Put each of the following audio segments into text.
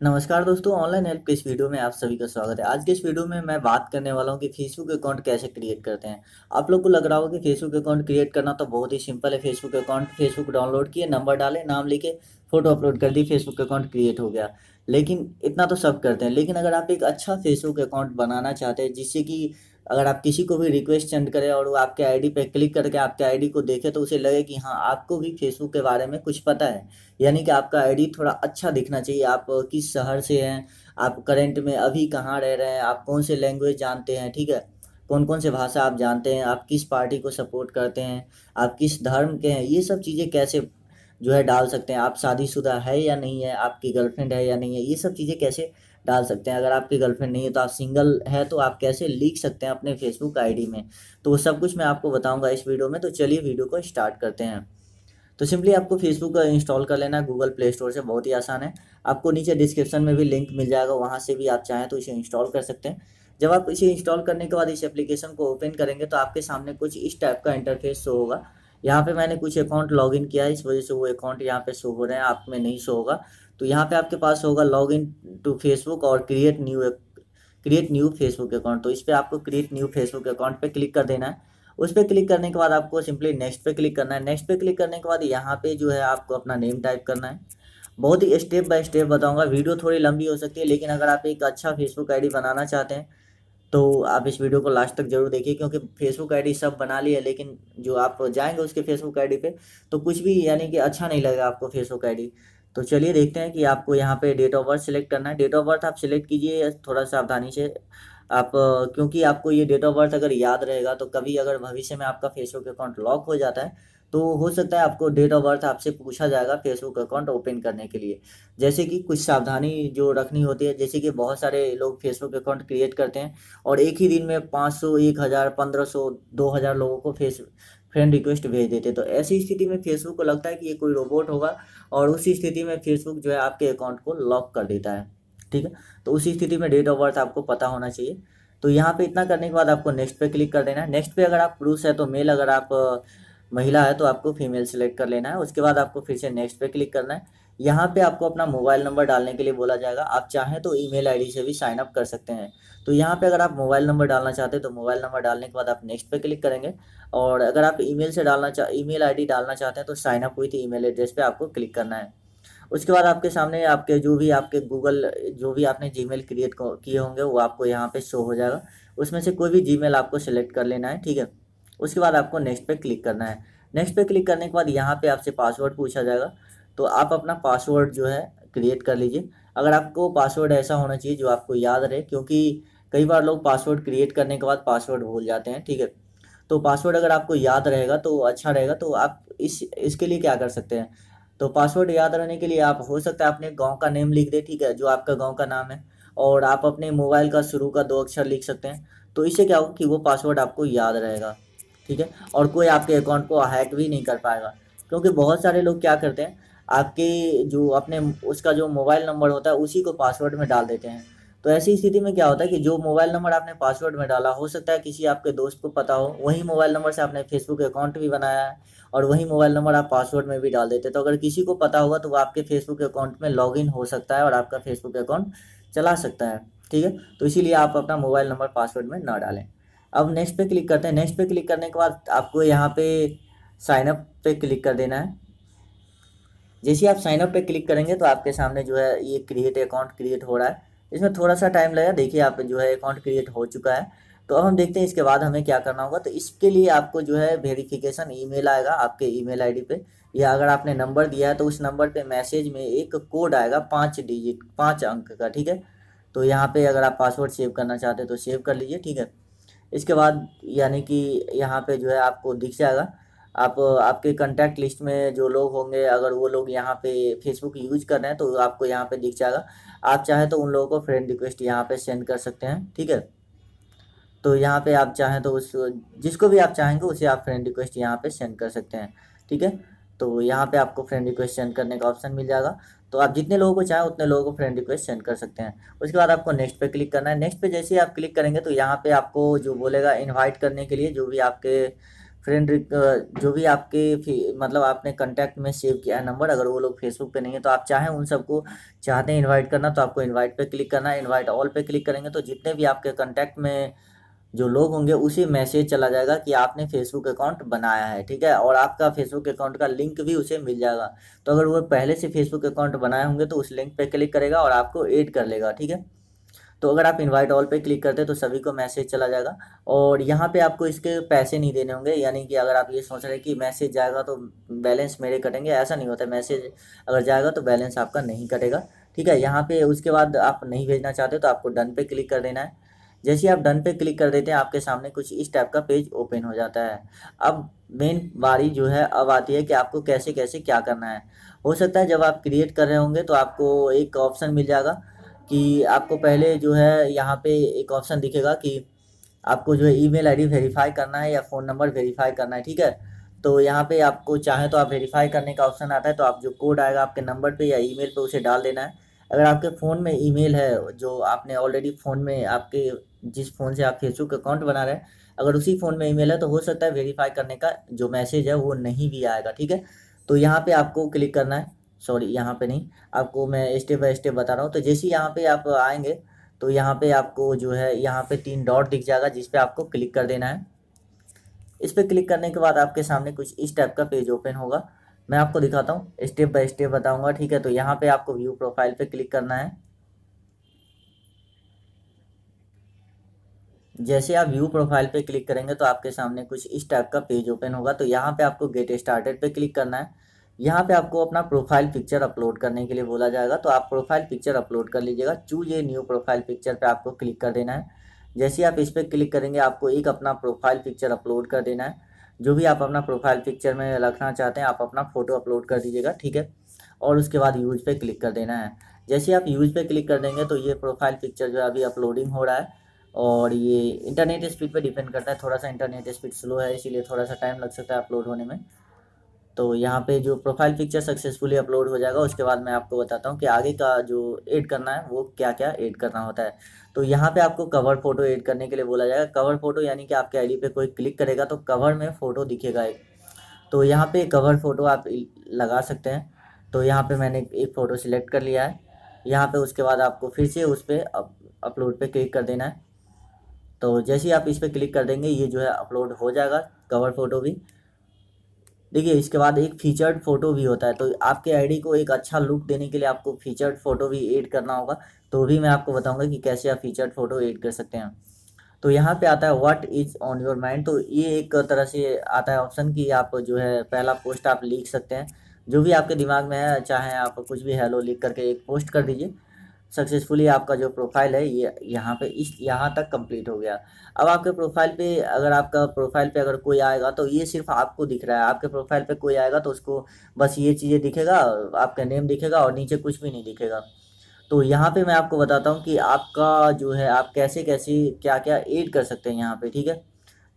नमस्कार दोस्तों online help के इस वीडियो में आप सभी का स्वागत है। आज के इस वीडियो में मैं बात करने वाला हूँ कि फेसबुक अकाउंट कैसे क्रिएट करते हैं। आप लोग को लग रहा होगा कि फेसबुक अकाउंट क्रिएट करना तो बहुत ही सिंपल है। फेसबुक अकाउंट फेसबुक डाउनलोड किए नंबर डाले, नाम लिखे फ़ोटो अपलोड कर दी फेसबुक अकाउंट क्रिएट हो गया। लेकिन इतना तो सब करते हैं। लेकिन अगर आप एक अच्छा फेसबुक अकाउंट बनाना चाहते हैं, जिससे कि अगर आप किसी को भी रिक्वेस्ट सेंड करें और वो आपके आईडी पे क्लिक करके आपके आईडी को देखे तो उसे लगे कि हाँ आपको भी फेसबुक के बारे में कुछ पता है। यानी कि आपका आईडी थोड़ा अच्छा दिखना चाहिए। आप किस शहर से हैं? आप करंट में अभी कहाँ रह रहे हैं? आप कौन से लैंग्वेज जानते हैं? ठीक है? कौन कौन से भाषा आप जानते हैं? आप किस पार्टी को सपोर्ट करते हैं? आप किस धर्म के हैं? ये सब चीज़ें कैसे जो है डाल सकते हैं? आप शादीशुदा है या नहीं है? आपकी गर्लफ्रेंड है या नहीं है? ये सब चीज़ें कैसे डाल सकते हैं। अगर आपकी गर्लफ्रेंड नहीं है तो आप सिंगल है तो आप कैसे लिख सकते हैं अपने फेसबुक आईडी में? तो वो सब कुछ मैं आपको बताऊँगा इस वीडियो में। तो चलिए वीडियो को स्टार्ट करते हैं। तो सिंपली आपको फेसबुक इंस्टॉल कर लेना है, गूगल प्ले स्टोर से। बहुत ही आसान है। आपको नीचे डिस्क्रिप्शन में भी लिंक मिल जाएगा, वहाँ से भी आप चाहें तो इसे इंस्टॉल कर सकते हैं। जब आप इसे इंस्टॉल करने के बाद इस एप्लीकेशन को ओपन करेंगे तो आपके सामने कुछ इस टाइप का इंटरफेस शो होगा। यहाँ पे मैंने कुछ अकाउंट लॉगिन किया है, इस वजह से वो अकाउंट यहाँ पे शो हो रहे हैं, आप में नहीं शो होगा। तो यहाँ पे आपके पास होगा लॉग इन टू फेसबुक और create new create new Facebook account तो इस पर आपको क्रिएट न्यू फेसबुक अकाउंट पे क्लिक कर देना है। उस पर क्लिक करने के बाद आपको सिंपली नेक्स्ट पे क्लिक करना है। नेक्स्ट पे क्लिक करने के बाद यहाँ पे जो है आपको अपना नेम टाइप करना है। बहुत ही स्टेप बाय स्टेप बताऊँगा। वीडियो थोड़ी लंबी हो सकती है, लेकिन अगर आप एक अच्छा फेसबुक आईडी बनाना चाहते हैं तो आप इस वीडियो को लास्ट तक ज़रूर देखिए, क्योंकि फेसबुक आईडी सब बना ली है, लेकिन जो आप जाएँगे उसके फेसबुक आईडी पे तो कुछ भी यानी कि अच्छा नहीं लगेगा आपको फेसबुक आईडी तो चलिए देखते हैं कि आपको यहाँ पे डेट ऑफ़ बर्थ सिलेक्ट करना है। डेट ऑफ़ बर्थ आप सिलेक्ट कीजिए, थोड़ा सावधानी से। आप, क्योंकि आपको ये डेट ऑफ़ बर्थ अगर याद रहेगा तो कभी अगर भविष्य में आपका फेसबुक अकाउंट लॉक हो जाता है तो हो सकता है आपको डेट ऑफ़ बर्थ आपसे पूछा जाएगा फेसबुक अकाउंट ओपन करने के लिए। जैसे कि कुछ सावधानी जो रखनी होती है, जैसे कि बहुत सारे लोग फेसबुक अकाउंट क्रिएट करते हैं, और एक ही दिन में पाँच सौ, एक हज़ार, पंद्रह सौ, दो हज़ार लोगों को फेस फ्रेंड रिक्वेस्ट भेज देते तो ऐसी स्थिति में फेसबुक को लगता है कि ये कोई रोबोट होगा और उसी स्थिति में फेसबुक जो है आपके अकाउंट को लॉक कर देता है, ठीक है? तो उसी स्थिति में डेट ऑफ़ बर्थ आपको पता होना चाहिए। तो यहाँ पे इतना करने के बाद आपको नेक्स्ट पे क्लिक कर देना है। नेक्स्ट पे अगर आप पुरुष है तो मेल अगर आप महिला है तो आपको फीमेल सेलेक्ट कर लेना है। उसके बाद आपको फिर से नेक्स्ट पे क्लिक करना है। यहाँ पे आपको अपना मोबाइल नंबर डालने के लिए बोला जाएगा। आप चाहें तो ईमेल आईडी से भी साइन अप कर सकते हैं। तो यहाँ पे अगर आप मोबाइल नंबर डालना चाहते हैं तो मोबाइल नंबर डालने के बाद आप नेक्स्ट पे क्लिक करेंगे। और अगर आप ईमेल से डालना चाह ईमेल आईडी डालना चाहते हैं तो साइन अप हुई थी ईमेल एड्रेस पे आपको क्लिक करना है। उसके बाद आपके सामने आपके जो भी आपके गूगल, जो भी आपने जीमेल क्रिएट किए होंगे, वो आपको यहाँ पे शो हो जाएगा। उसमें से कोई भी जीमेल आपको सेलेक्ट कर लेना है, ठीक है? उसके बाद आपको नेक्स्ट पे क्लिक करना है। नेक्स्ट पे क्लिक करने के बाद यहाँ पे आपसे पासवर्ड पूछा जाएगा। तो आप अपना पासवर्ड जो है क्रिएट कर लीजिए। अगर आपको पासवर्ड ऐसा होना चाहिए जो आपको याद रहे, क्योंकि कई बार लोग पासवर्ड क्रिएट करने के बाद पासवर्ड भूल जाते हैं, ठीक है? तो पासवर्ड अगर आपको याद रहेगा तो अच्छा रहेगा तो आप इस, इसके लिए क्या कर सकते हैं? तो पासवर्ड याद रहने के लिए आप, हो सकता है अपने गाँव का नेम लिख दे, ठीक है, जो आपका गाँव का नाम है, और आप अपने मोबाइल का शुरू का दो अक्षर लिख सकते हैं तो इससे क्या होगा कि वो पासवर्ड आपको याद रहेगा, ठीक है? और कोई आपके अकाउंट को हैक भी नहीं कर पाएगा, क्योंकि बहुत सारे लोग क्या करते हैं आपके जो अपने उसका जो मोबाइल नंबर होता है, उसी को पासवर्ड में डाल देते हैं। तो ऐसी स्थिति में क्या होता है कि जो मोबाइल नंबर आपने पासवर्ड में डाला, हो सकता है किसी आपके दोस्त को पता हो, वही मोबाइल नंबर से आपने फेसबुक अकाउंट भी बनाया है और वही मोबाइल नंबर आप पासवर्ड में भी डाल देते हैं। तो अगर किसी को पता होगा तो वो आपके फेसबुक अकाउंट में लॉगिन हो सकता है और आपका फेसबुक अकाउंट चला सकता है। ठीक है? तो इसीलिए आप अपना मोबाइल नंबर पासवर्ड में ना डालें। अब नेक्स्ट पे क्लिक करते हैं। नेक्स्ट पे क्लिक करने के बाद आपको यहाँ पे साइनअप पे क्लिक कर देना है। जैसे आप साइनअप पे क्लिक करेंगे तो आपके सामने जो है ये क्रिएट अकाउंट क्रिएट हो रहा है। इसमें थोड़ा सा टाइम लगेगा। देखिए आप जो है अकाउंट क्रिएट हो चुका है। तो अब हम देखते हैं इसके बाद हमें क्या करना होगा। तो इसके लिए आपको जो है वेरिफिकेशन ईमेल आएगा आपके ईमेल आईडी पे। या अगर आपने नंबर दिया है तो उस नंबर पे मैसेज में एक कोड आएगा पाँच डिजिट पाँच अंक का, ठीक है? तो यहाँ पे अगर आप पासवर्ड सेव करना चाहते हैं तो सेव कर लीजिए, ठीक है? इसके बाद यानी कि यहाँ पे जो है आपको दिख जाएगा। आप, आपके कंटैक्ट लिस्ट में जो लोग होंगे, अगर वो लोग यहाँ पे फेसबुक यूज़ कर रहे हैं तो आपको यहाँ पे दिख जाएगा। आप चाहें तो उन लोगों को फ्रेंड रिक्वेस्ट यहाँ पे सेंड कर सकते हैं, ठीक है? तो यहाँ पे आप चाहें तो उस, जिसको भी आप चाहेंगे, उसे आप फ्रेंड रिक्वेस्ट यहाँ पे सेंड कर सकते हैं, ठीक है? तो यहाँ पे आपको फ्रेंड रिक्वेस्ट सेंड करने का ऑप्शन मिल जाएगा। तो आप जितने लोगों को चाहें, उतने लोगों को फ्रेंड रिक्वेस्ट सेंड कर सकते हैं। उसके बाद आपको नेक्स्ट पे क्लिक करना है। नेक्स्ट पे जैसे ही आप क्लिक करेंगे तो यहाँ पे आपको जो बोलेगा इन्वाइट करने के लिए, जो भी आपके फ्रेंड जो भी आपके मतलब आपने कंटेक्ट में सेव किया है नंबर अगर वो लोग फेसबुक पे नहीं है तो आप चाहें उन सबको चाहते हैं इनवाइट करना तो आपको इनवाइट पे क्लिक करना है इनवाइट ऑल पे क्लिक करेंगे तो जितने भी आपके कंटेक्ट में जो लोग होंगे, उसी मैसेज चला जाएगा कि आपने फेसबुक अकाउंट बनाया है, ठीक है? और आपका फेसबुक अकाउंट का लिंक भी उसे मिल जाएगा। तो अगर वो पहले से फेसबुक अकाउंट बनाए होंगे तो उस लिंक पर क्लिक करेगा और आपको एड कर लेगा, ठीक है? तो अगर आप इनवाइट ऑल पे क्लिक करते हैं तो सभी को मैसेज चला जाएगा। और यहाँ पे आपको इसके पैसे नहीं देने होंगे, यानी कि अगर आप ये सोच रहे हैं कि मैसेज जाएगा तो बैलेंस मेरे कटेंगे, ऐसा नहीं होता मैसेज अगर जाएगा तो बैलेंस आपका नहीं कटेगा। ठीक है, यहाँ पे उसके बाद आप नहीं भेजना चाहते तो आपको डन पे क्लिक कर देना है। जैसे आप डन पे क्लिक कर देते हैं, आपके सामने कुछ इस टाइप का पेज ओपन हो जाता है। अब मेन बारी जो है, अब आती है कि आपको कैसे कैसे क्या करना है। हो सकता है जब आप क्रिएट कर रहे होंगे तो आपको एक ऑप्शन मिल जाएगा। कि आपको पहले जो है यहाँ पे एक ऑप्शन दिखेगा कि आपको जो है ईमेल आईडी वेरीफाई करना है या फ़ोन नंबर वेरीफाई करना है, ठीक है? तो यहाँ पे आपको चाहे तो आप वेरीफाई करने का ऑप्शन आता है तो आप जो कोड आएगा आपके नंबर पे या ईमेल पे उसे डाल देना है। अगर आपके फ़ोन में ईमेल है, जो आपने ऑलरेडी फ़ोन में आपके, जिस फ़ोन से आप फेसबुक अकाउंट बना रहे हैं, अगर उसी फ़ोन में ईमेल है तो हो सकता है वेरीफाई करने का जो मैसेज है वो नहीं भी आएगा, ठीक है? तो यहाँ पे आपको क्लिक करना है। सॉरी, यहाँ पे नहीं। आपको मैं स्टेप बाय स्टेप बता रहा हूँ। तो जैसे ही यहाँ पे आप आएँगे तो यहाँ पे आपको जो है, यहाँ पे तीन डॉट दिख जाएगा, जिस पे आपको क्लिक कर देना है। इस पर क्लिक करने के बाद आपके सामने कुछ इस टाइप का पेज ओपन होगा। मैं आपको दिखाता हूँ, स्टेप बाय स्टेप बताऊँगा, ठीक है? तो यहाँ पे आपको व्यू प्रोफ़ाइल पे क्लिक करना है। जैसे आप व्यू प्रोफ़ाइल पे क्लिक करेंगे तो आपके सामने कुछ इस टाइप का पेज ओपन होगा। तो यहाँ पे आपको गेट स्टार्टेड पे क्लिक करना है। यहाँ पे आपको अपना प्रोफ़ाइल पिक्चर अपलोड करने के लिए बोला जाएगा तो आप प्रोफ़ाइल पिक्चर अपलोड कर लीजिएगा। Choose a new profile picture पे आपको क्लिक कर देना है। जैसे ही आप इस पर क्लिक करेंगे, आपको एक अपना प्रोफ़ाइल पिक्चर अपलोड कर देना है। जो भी आप अपना प्रोफ़ाइल पिक्चर में रखना चाहते हैं, आप अपना फ़ोटो अपलोड कर दीजिएगा, ठीक है? और उसके बाद यूज़ पे क्लिक कर देना है। जैसे आप यूज़ पे क्लिक कर देंगे तो ये प्रोफ़ाइल पिक्चर जो है अभी अपलोडिंग हो रहा है। और ये इंटरनेट स्पीड पे डिपेंड करता है। थोड़ा सा इंटरनेट स्पीड स्लो है, इसीलिए थोड़ा सा टाइम लग सकता है अपलोड होने में। तो यहाँ पे जो प्रोफ़ाइल पिक्चर सक्सेसफुली अपलोड हो जाएगा, उसके बाद मैं आपको बताता हूँ कि आगे का जो ऐड करना है, वो क्या क्या ऐड करना होता है। तो यहाँ पे आपको कवर फ़ोटो ऐड करने के लिए बोला जाएगा। कवर फ़ोटो यानी कि आपके आईडी पे कोई क्लिक करेगा तो कवर में फ़ोटो दिखेगा एक। तो यहाँ पे कवर फ़ोटो आप लगा सकते हैं। तो यहाँ पे मैंने एक फ़ोटो सिलेक्ट कर लिया है। यहाँ पे उसके बाद आपको फिर से उस पर अपलोड पे क्लिक कर देना है। तो जैसे ही आप इस पर क्लिक कर देंगे, ये जो है अपलोड हो जाएगा। कवर फ़ोटो भी। देखिए, इसके बाद एक फीचर्ड फ़ोटो भी होता है तो आपके आईडी को एक अच्छा लुक देने के लिए आपको फीचर्ड फ़ोटो भी ऐड करना होगा तो भी मैं आपको बताऊँगा कि कैसे आप फीचर्ड फ़ोटो ऐड कर सकते हैं। तो यहाँ पे आता है what is on your mind तो ये एक तरह से आता है ऑप्शन कि आप जो है, पहला पोस्ट आप लिख सकते हैं। जो भी आपके दिमाग में है, चाहे आप कुछ भी हेलो लिख करके एक पोस्ट कर दीजिए। सक्सेसफुली आपका जो प्रोफ़ाइल है, ये यहाँ पे इस, यहाँ तक कंप्लीट हो गया। अब आपके प्रोफ़ाइल पे अगर आपका प्रोफ़ाइल पे अगर कोई आएगा तो ये सिर्फ़ आपको दिख रहा है। आपके प्रोफ़ाइल पे कोई आएगा तो उसको बस ये चीज़ें दिखेगा, आपका नेम दिखेगा और नीचे कुछ भी नहीं दिखेगा। तो यहाँ पे मैं आपको बताता हूँ कि आपका जो है, आप कैसे कैसे क्या क्या एड कर सकते हैं यहाँ पर ठीक है?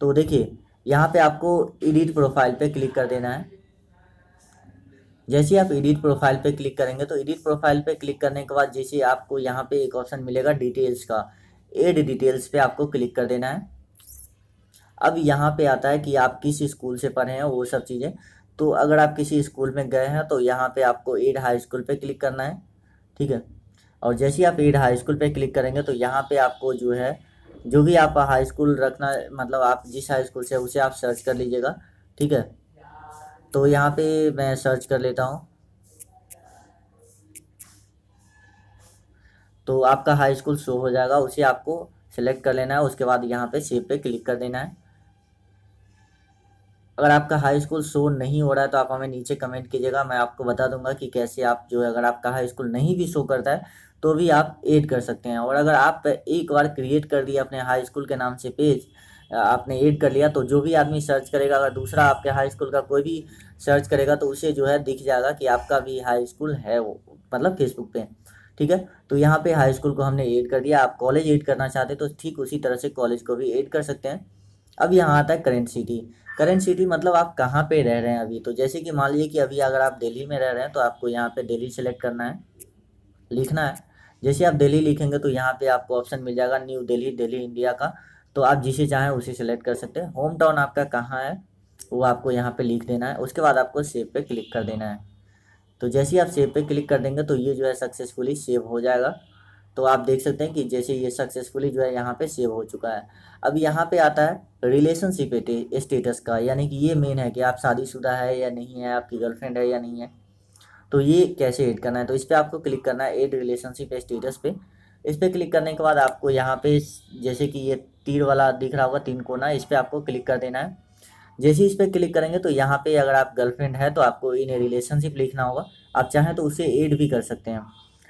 तो देखिए, यहाँ पर आपको एडिट प्रोफ़ाइल पर क्लिक कर देना है। जैसे आप एडिट प्रोफ़ाइल पे क्लिक करेंगे तो एडिट प्रोफ़ाइल पे क्लिक करने के बाद जैसे आपको यहाँ पे एक ऑप्शन मिलेगा डिटेल्स का एड डिटेल्स पे आपको क्लिक कर देना है। अब यहाँ पे आता है कि आप किस स्कूल से पढ़े हैं, वो सब चीज़ें। तो अगर आप किसी स्कूल में गए हैं तो यहाँ पे आपको एड हाई स्कूल पे क्लिक करना है, ठीक है? और जैसे ही आप एड हाई स्कूल पे क्लिक करेंगे तो यहाँ पे आपको जो है, जो भी आप हाई स्कूल रखना मतलब आप जिस हाई स्कूल से उसे आप सर्च कर लीजिएगा, ठीक है? तो यहाँ पे मैं सर्च कर लेता हूँ। तो आपका हाई स्कूल शो हो जाएगा, उसे आपको सेलेक्ट कर लेना है, उसके बाद यहाँ पे सेव पे क्लिक कर देना है। अगर आपका हाई स्कूल शो नहीं हो रहा है तो आप हमें नीचे कमेंट कीजिएगा, मैं आपको बता दूँगा कि कैसे आप जो है, अगर आपका हाई स्कूल नहीं भी शो करता है तो भी आप ऐड कर सकते हैं। और अगर आप एक बार क्रिएट कर दिए अपने हाई स्कूल के नाम से पेज आपने ऐड कर लिया तो जो भी आदमी सर्च करेगा, अगर दूसरा आपके हाई स्कूल का कोई भी सर्च करेगा तो उसे जो है दिख जाएगा कि आपका भी हाई स्कूल है वो मतलब फेसबुक पे, ठीक है? तो यहाँ पे हाई स्कूल को हमने ऐड कर दिया। आप कॉलेज ऐड करना चाहते तो ठीक उसी तरह से कॉलेज को भी ऐड कर सकते हैं। अब यहाँ आता है करेंट सिटी करेंट सिटी मतलब आप कहाँ पे रह रहे हैं अभी? तो जैसे कि मान लीजिए कि अभी अगर आप दिल्ली में रह रहे हैं तो आपको यहाँ पे दिल्ली सेलेक्ट करना है, लिखना है। जैसे आप दिल्ली लिखेंगे तो यहाँ पे आपको ऑप्शन मिल जाएगा न्यू दिल्ली दिल्ली इंडिया का। तो आप जिसे चाहें उसे सेलेक्ट कर सकते हैं। होम टाउन आपका कहाँ है, वो आपको यहाँ पे लिख देना है। उसके बाद आपको सेव पे क्लिक कर देना है। तो जैसे ही आप सेव पे क्लिक कर देंगे तो ये जो है सक्सेसफुली सेव हो जाएगा। तो आप देख सकते हैं कि जैसे ये सक्सेसफुली जो है यहाँ पे सेव हो चुका है। अब यहाँ पे आता है रिलेशनशिप स्टेटस का, यानी कि ये मेन है कि आप शादीशुदा है या नहीं है, आपकी गर्लफ्रेंड है या नहीं है। तो ये कैसे एड करना है? तो इस पर आपको क्लिक करना है एड रिलेशनशिप स्टेटस पे। इस पर क्लिक करने के बाद आपको यहाँ पे, जैसे कि ये तीर वाला दिख रहा होगा, तीन कोना, इस पर आपको क्लिक कर देना है। जैसे इस पर क्लिक करेंगे तो यहाँ पे अगर आप गर्लफ्रेंड है तो आपको इन रिलेशनशिप लिखना होगा। आप चाहें तो उसे एड भी कर सकते हैं।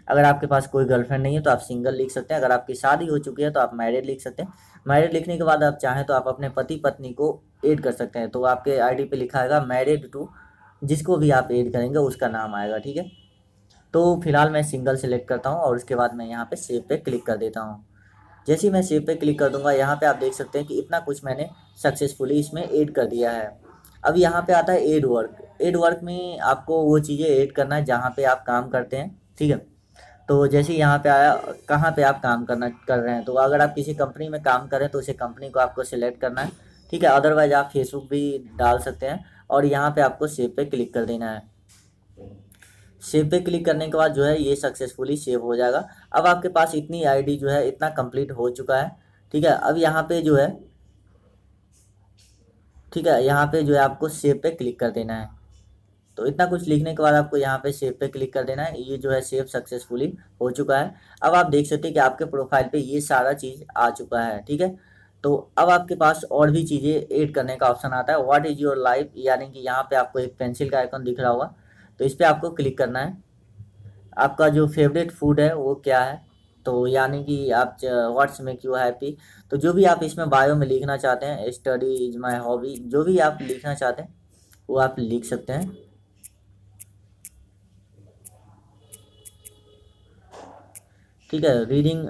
अगर आपके पास कोई गर्लफ्रेंड नहीं है तो आप सिंगल लिख सकते हैं। अगर आपकी शादी हो चुकी है तो आप मैरिड लिख सकते हैं। मैरिड लिखने के बाद आप चाहें तो आप अपने पति पत्नी को ऐड कर सकते हैं। तो आपके आईडी पे लिखा आएगा मैरिड टू जिसको भी आप ऐड करेंगे, उसका नाम आएगा, ठीक है? तो फ़िलहाल मैं सिंगल सेलेक्ट करता हूँ और उसके बाद मैं यहाँ पर सेव पे क्लिक कर देता हूँ। जैसे मैं सेव पे क्लिक कर दूँगा, यहाँ पे आप देख सकते हैं कि इतना कुछ मैंने सक्सेसफुली इसमें ऐड कर दिया है। अब यहाँ पे आता है एड वर्क एड वर्क में आपको वो चीज़ें ऐड करना है जहाँ पे आप काम करते हैं, ठीक है? तो जैसे यहाँ पे आया, कहाँ पे आप काम करना, कर रहे हैं? तो अगर आप किसी कंपनी में काम करें तो उसे कंपनी को आपको सिलेक्ट करना है, ठीक है? अदरवाइज़ आप फेसबुक भी डाल सकते हैं और यहाँ पे आपको सेव पे क्लिक कर देना है। सेव पे क्लिक करने के बाद जो है ये सक्सेसफुली सेव हो जाएगा। अब आपके पास इतनी आईडी जो है, इतना कंप्लीट हो चुका है। ठीक है, अब यहाँ पे जो है, ठीक है, यहाँ पे जो है आपको सेव पे क्लिक कर देना है। तो इतना कुछ लिखने के बाद आपको यहाँ पे सेव पे क्लिक कर देना है। ये जो है सेव सक्सेसफुली हो चुका है। अब आप देख सकते हैं कि आपके प्रोफ़ाइल पे ये सारा चीज़ आ चुका है। ठीक है तो अब आपके पास और भी चीज़ें ऐड करने का ऑप्शन आता है। व्हाट इज़ योर लाइफ यानी कि यहाँ पे आपको एक पेंसिल का आइकन दिख रहा होगा। तो इस पर आपको क्लिक करना है। आपका जो फेवरेट फ़ूड है, वो क्या है? तो यानी कि आप व्हाट्स मेक यू हैप्पी तो जो भी आप इसमें बायो में लिखना चाहते हैं स्टडी इज़ माई हॉबी जो भी आप लिखना चाहते हैं, वो आप लिख सकते हैं। ठीक है रीडिंग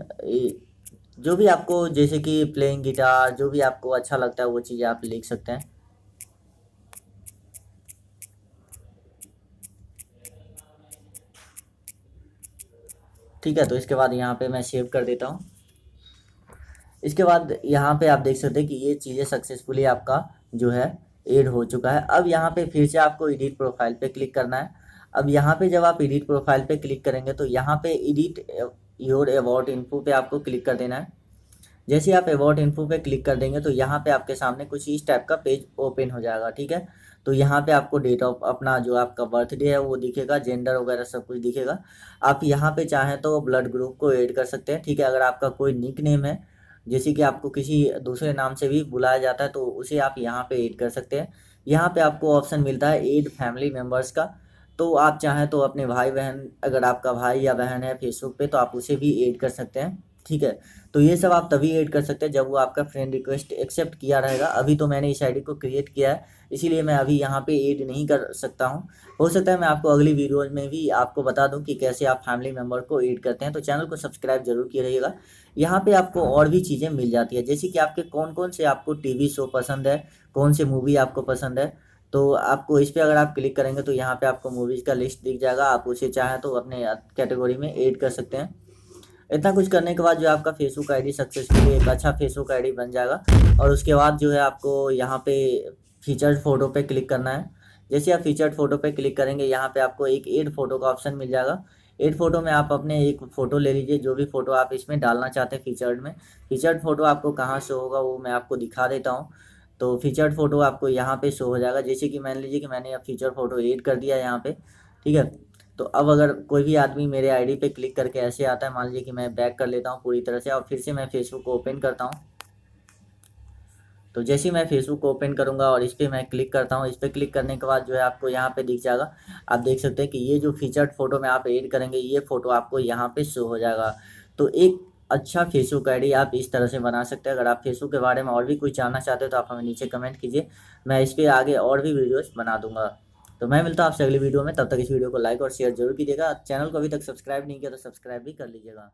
जो भी आपको, जैसे कि प्लेइंग गिटार जो भी आपको अच्छा लगता है, वो चीज़ आप लिख सकते हैं। ठीक है तो इसके बाद यहाँ पे मैं सेव कर देता हूँ। इसके बाद यहाँ पे आप देख सकते हैं कि ये चीज़ें सक्सेसफुली आपका जो है एड हो चुका है। अब यहाँ पे फिर से आपको एडिट प्रोफ़ाइल पे क्लिक करना है। अब यहाँ पे जब आप एडिट प्रोफ़ाइल पे क्लिक करेंगे तो यहाँ पे एडिट योर अवार्ड इन्फो पे आपको क्लिक कर देना है। जैसे आप अवार्ड इन्फो पे क्लिक कर देंगे तो यहाँ पे आपके सामने कुछ इस टाइप का पेज ओपन हो जाएगा, ठीक है? तो यहाँ पे आपको डेट ऑफ़ अपना जो आपका बर्थडे है, वो दिखेगा जेंडर वगैरह सब कुछ दिखेगा। आप यहाँ पे चाहें तो ब्लड ग्रुप को ऐड कर सकते हैं, ठीक है? अगर आपका कोई निक नेम है, जैसे कि आपको किसी दूसरे नाम से भी बुलाया जाता है तो उसे आप यहाँ पे ऐड कर सकते हैं। यहाँ पे आपको ऑप्शन मिलता है एड फैमिली मेंबर्स का। तो आप चाहें तो अपने भाई बहन अगर आपका भाई या बहन है फेसबुक पे तो आप उसे भी ऐड कर सकते हैं। ठीक है? तो ये सब आप तभी ऐड कर सकते हैं जब वो आपका फ्रेंड रिक्वेस्ट एक्सेप्ट किया रहेगा। अभी तो मैंने इस आईडी को क्रिएट किया है, इसीलिए मैं अभी यहाँ पे ऐड नहीं कर सकता हूँ। हो सकता है मैं आपको अगली वीडियो में भी आपको बता दूँ कि कैसे आप फैमिली मेंबर को ऐड करते हैं। तो चैनल को सब्सक्राइब ज़रूर किए रहिएगा यहाँ पर आपको और भी चीज़ें मिल जाती है, जैसे कि आपके कौन कौन से आपको टीवी शो पसंद है, कौन से मूवी आपको पसंद है। तो आपको इस पर अगर आप क्लिक करेंगे तो यहाँ पे आपको मूवीज़ का लिस्ट दिख जाएगा। आप उसे चाहें तो अपने कैटेगरी में ऐड कर सकते हैं। इतना कुछ करने के बाद जो आपका फेसबुक आईडी सक्सेसफुली एक अच्छा फेसबुक आईडी बन जाएगा। और उसके बाद जो है आपको यहाँ पे फीचर्ड फ़ोटो पे क्लिक करना है। जैसे आप फीचर्ड फ़ोटो पे क्लिक करेंगे, यहाँ पे आपको एक एड फ़ोटो का ऑप्शन मिल जाएगा। एड फ़ोटो में आप अपने एक फ़ोटो ले लीजिए, जो भी फ़ोटो आप इसमें डालना चाहते हैं फीचर्ड में। फीचर्ड फ़ोटो आपको कहाँ से होगा, वो मैं आपको दिखा देता हूँ। तो फीचर्ड फ़ोटो आपको यहाँ पे शो हो जाएगा। जैसे कि मान लीजिए कि मैंने अब फीचर फ़ोटो एड कर दिया यहाँ पे, ठीक है? तो अब अगर कोई भी आदमी मेरे आईडी पे क्लिक करके ऐसे आता है, मान लीजिए कि मैं बैक कर लेता हूँ पूरी तरह से और फिर से मैं फेसबुक को ओपन करता हूँ। तो जैसे ही मैं फेसबुक को ओपन करूँगा और इस पर मैं क्लिक करता हूँ, इस पर क्लिक करने के बाद जो है आपको यहाँ पे दिख जाएगा। आप देख सकते हैं कि ये जो फीचर्ड फ़ोटो में आप ऐड करेंगे, ये फ़ोटो आपको यहाँ पे शो हो जाएगा। तो एक अच्छा फेसबुक आईडी आप इस तरह से बना सकते हैं। अगर आप फेसबुक के बारे में और भी कुछ जानना चाहते हो तो आप हमें नीचे कमेंट कीजिए। मैं इस पर आगे और भी वीडियोस बना दूँगा। तो मैं मिलता हूँ आपसे अगली वीडियो में। तब तक इस वीडियो को लाइक और शेयर ज़रूर कीजिएगा। चैनल को अभी तक सब्सक्राइब नहीं किया तो सब्सक्राइब भी कर लीजिएगा।